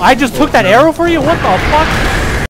I just took that arrow for you? What the fuck?